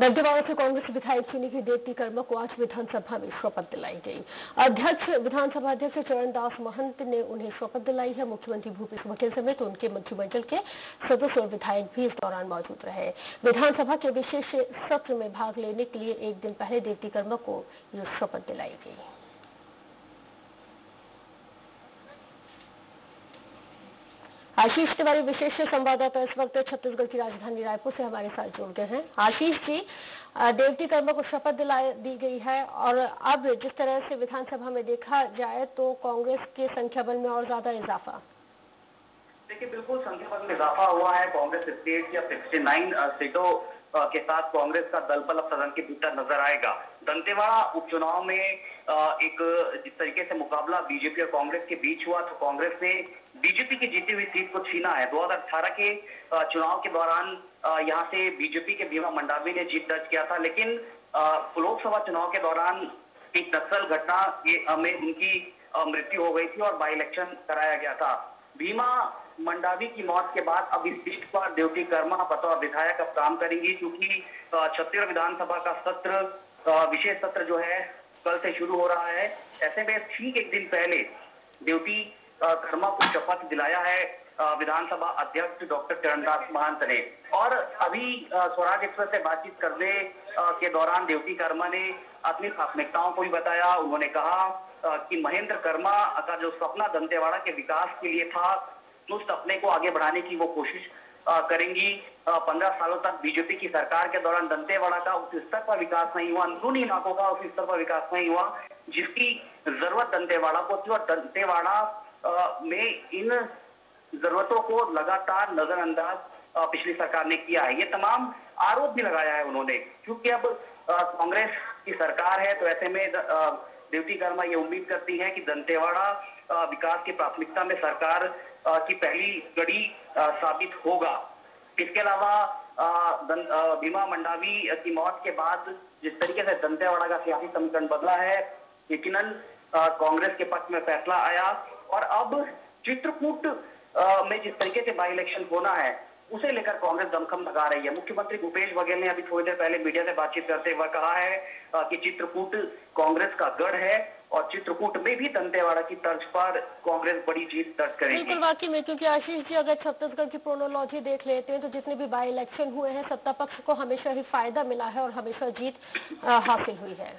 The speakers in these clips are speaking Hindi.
दंतेवाड़ा के कांग्रेस विधायक चीनी देवती कर्मा को आज विधानसभा में शपथ दिलाई गई। अध्यक्ष, विधानसभा अध्यक्ष चरणदास महंत ने उन्हें शपथ दिलाई है। मुख्यमंत्री भूपेश बघेल समेत उनके मंत्रिमंडल के सदस्य और विधायक भी इस दौरान मौजूद रहे। विधानसभा के विशेष सत्र में भाग लेने के लिए एक दिन पहले देवती कर्मा को यह शपथ दिलाई गई। आशीष तिवारी विशेष संवाददाता इस वक्त छत्तीसगढ़ की राजधानी रायपुर से हमारे साथ जुड़ गए हैं। आशीष जी देवती कर्म को शपथ दिला दी गई है और अब जिस तरह से विधानसभा में देखा जाए तो कांग्रेस के संख्या बल में और ज़्यादा इजाफा। देखिए, बिल्कुल संख्या बल में इजाफा हुआ है। कांग्रेस स्टेट या सिक्सटी नाइन सीटों के साथ कांग्रेस का दल बल सदन के भीतर नज़र आएगा। दंतेवाड़ा उपचुनाव में एक जिस तरीके से मुकाबला बीजेपी और कांग्रेस के बीच हुआ तो कांग्रेस ने बीजेपी की जीती हुई सीट को छीना है। 2018 के चुनाव के दौरान यहाँ से बीजेपी के भीमा मंडावी ने जीत दर्ज किया था, लेकिन लोकसभा चुनाव के दौरान एक नक्सल घटना में उनकी मृत्यु हो गई थी और बाई इलेक्शन कराया गया था। भीमा मंडावी की मौत के बाद अब इस सीट पर देवती कर्मा बतौर विधायक अब काम करेंगी, क्योंकि छत्तीसगढ़ विधानसभा का सत्र विशेष सत्र जो है, कल से शुरू हो रहा है। ऐसे में ठीक एक दिन पहले देवती कर्मा को शपथ दिलाया है विधानसभा अध्यक्ष डॉक्टर चरणदास महंत ने। और अभी स्वराज एक्सप्रेस से बातचीत करने के दौरान देवती कर्मा ने अपनी प्राथमिकताओं को भी बताया। उन्होंने कहा कि महेंद्र कर्मा का जो सपना दंतेवाड़ा के विकास के लिए था उस सपने को आगे बढ़ाने की वो कोशिश करेंगी। पंद्रह सालों तक बीजेपी की सरकार के दौरान दंतेवाड़ा का उस स्तर पर विकास नहीं हुआ, अंदरूनी इलाकों का उस स्तर पर विकास नहीं हुआ, जिसकी ज़रूरत दंतेवाड़ा को थी। और दंतेवाड़ा में इन जरूरतों को लगातार नजरअंदाज पिछली सरकार ने किया है। ये तमाम आरोप भी लगाया है उन्होंने, क्योंकि अब कांग्रेस की सरकार है तो ऐसे में देवती कर्मा ये उम्मीद करती है कि दंतेवाड़ा विकास की प्राथमिकता में सरकार की पहली कड़ी साबित होगा। इसके अलावा भीमा मंडावी की मौत के बाद जिस तरीके से दंतेवाड़ा का सियासी समीकरण बदला है, यकीनन कांग्रेस के पक्ष में फैसला आया। और अब चित्रकूट में जिस तरीके से बाई इलेक्शन होना है उसे लेकर कांग्रेस दमखम लगा रही है। मुख्यमंत्री भूपेश बघेल ने अभी थोड़ी देर पहले मीडिया से बातचीत करते हुए कहा है कि चित्रकूट कांग्रेस का गढ़ है और चित्रकूट में भी दंतेवाड़ा की तर्ज पर कांग्रेस बड़ी जीत दर्ज करेगी। बिल्कुल वाकई में क्योंकि आशीष जी अगर छत्तीसगढ़ की प्रोनोलॉजी देख लेते हैं तो जितने भी बाई इलेक्शन हुए हैं सत्ता पक्ष को हमेशा ही फ़ायदा मिला है और हमेशा जीत हासिल हुई है।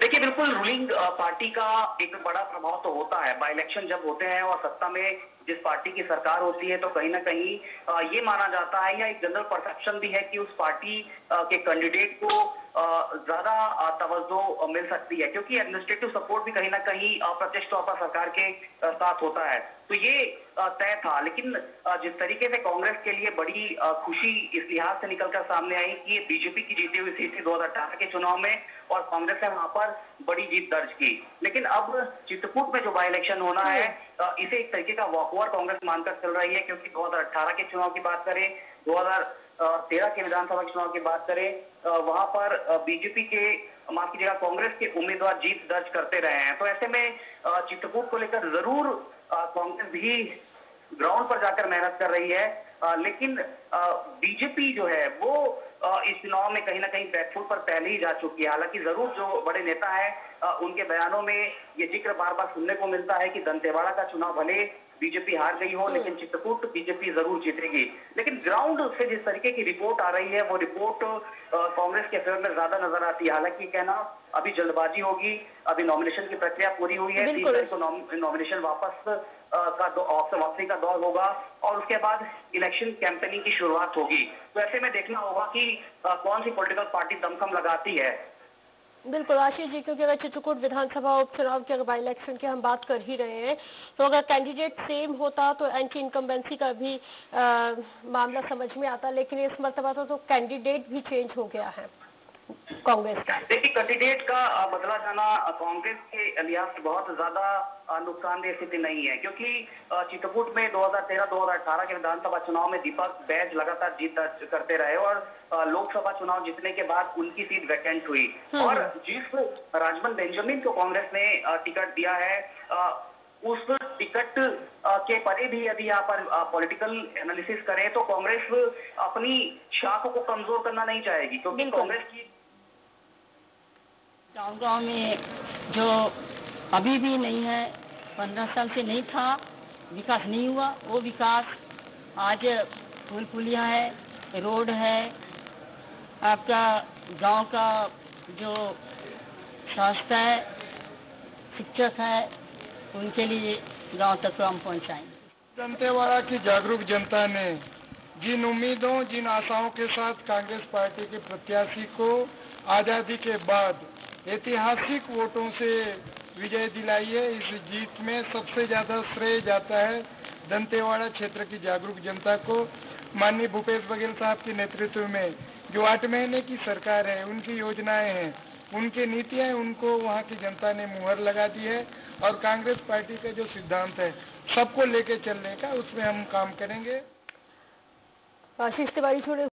देखिए बिल्कुल रूलिंग पार्टी का एक बड़ा प्रभाव तो होता है। बाई इलेक्शन जब होते हैं और सत्ता में जिस पार्टी की सरकार होती है तो कहीं ना कहीं ये माना जाता है या एक जनरल परसेप्शन भी है कि उस पार्टी के कैंडिडेट को ज़्यादा तवज्जो मिल सकती है। क्योंकि एडमिनिस्ट्रेटिव सपोर्ट भी कहीं ना कहीं अप्रत्यक्ष तौर पर सरकार के साथ होता है। तो ये तय था। लेकिन जिस तरीके से कांग्रेस के लिए बड़ी खुशी इस लिहाज से निकलकर सामने आई कि बीजेपी की जीती हुई सीट थी दो हज़ार अठारह के चुनाव में और कांग्रेस ने वहाँ पर बड़ी जीत दर्ज की। लेकिन अब चित्रकूट में जो बाई इलेक्शन होना है इसे एक तरीके का वॉकओवर कांग्रेस मानकर चल रही है, क्योंकि 2018 के चुनाव की बात करें 2013 के विधानसभा चुनाव की बात करें वहाँ पर बीजेपी के, माफ़ कीजिएगा, कांग्रेस के उम्मीदवार जीत दर्ज करते रहे हैं। तो ऐसे में चित्रकूट को लेकर ज़रूर कांग्रेस भी ग्राउंड पर जाकर मेहनत कर रही है। लेकिन बीजेपी जो है, वो इस चुनाव में कहीं ना कहीं बैकफुट पर पहले ही जा चुकी है। हालाँकि ज़रूर जो बड़े नेता है उनके बयानों में ये ज़िक्र बार बार सुनने को मिलता है कि दंतेवाड़ा का चुनाव भले बीजेपी हार गई हो लेकिन चित्रकूट बीजेपी ज़रूर जीतेगी। लेकिन ग्राउंड से जिस तरीके की रिपोर्ट आ रही है वो रिपोर्ट कांग्रेस के फेवर में ज़्यादा नज़र आती है। हालाँकि कहना अभी जल्दबाजी होगी अभी नॉमिनेशन की प्रक्रिया पूरी हुई है तीन तारीख को नॉमिनेशन वापस का वापसी का दौर होगा और उसके बाद इलेक्शन कैंपेनिंग की शुरुआत होगी। तो ऐसे में देखना होगा कि कौन सी पॉलिटिकल पार्टी दमखम लगाती है। बिल्कुल आशीष जी क्योंकि अगर चित्रकूट विधानसभा उपचुनाव के अगर बाई इलेक्शन की हम बात कर ही रहे हैं तो अगर कैंडिडेट सेम होता तो एंटी इनकम्बेंसी का भी आ, मामला समझ में आता लेकिन इस मरतबा तो, तो कैंडिडेट भी चेंज हो गया है। कांग्रेस का देखिए कैंडिडेट का बदला जाना कांग्रेस के लिहाज बहुत ज़्यादा नुकसानदेह स्थिति नहीं है क्योंकि चित्रकूट में 2013-2018 के विधानसभा चुनाव में दीपक बैज लगातार जीत दर्ज करते रहे और लोकसभा चुनाव जीतने के बाद उनकी सीट वैकेंट हुई हम्म। और जिस राजमन बेंजामिन को कांग्रेस ने टिकट दिया है उस टिकट के परे भी यदि यहाँ पर पॉलिटिकल एनालिसिस करें तो कांग्रेस अपनी शाख को कमज़ोर करना नहीं चाहेगी क्योंकि। कांग्रेस की गाँव गाँव में जो अभी भी नहीं है, पंद्रह साल से नहीं था, विकास नहीं हुआ, वो विकास आज पुल पुलिया है, रोड है, आपका गाँव का जो स्वास्थ्य है, शिक्षक है, उनके लिए गाँव तक हम पहुंचाएँगे। दंतेवाड़ा की जागरूक जनता ने जिन उम्मीदों, जिन आशाओं के साथ कांग्रेस पार्टी के प्रत्याशी को आज़ादी के बाद ऐतिहासिक वोटों से विजय दिलाई है। इस जीत में सबसे ज़्यादा श्रेय जाता है दंतेवाड़ा क्षेत्र की जागरूक जनता को। माननीय भूपेश बघेल साहब के नेतृत्व में जो आठ महीने की सरकार है, उनकी योजनाएँ हैं, उनकी नीतियाँ, उनको वहाँ की जनता ने मुहर लगा दी है और कांग्रेस पार्टी का जो सिद्धांत है, सबको लेके चलने का, उसमें हम काम करेंगे। आशीष तिवारी छोड़े।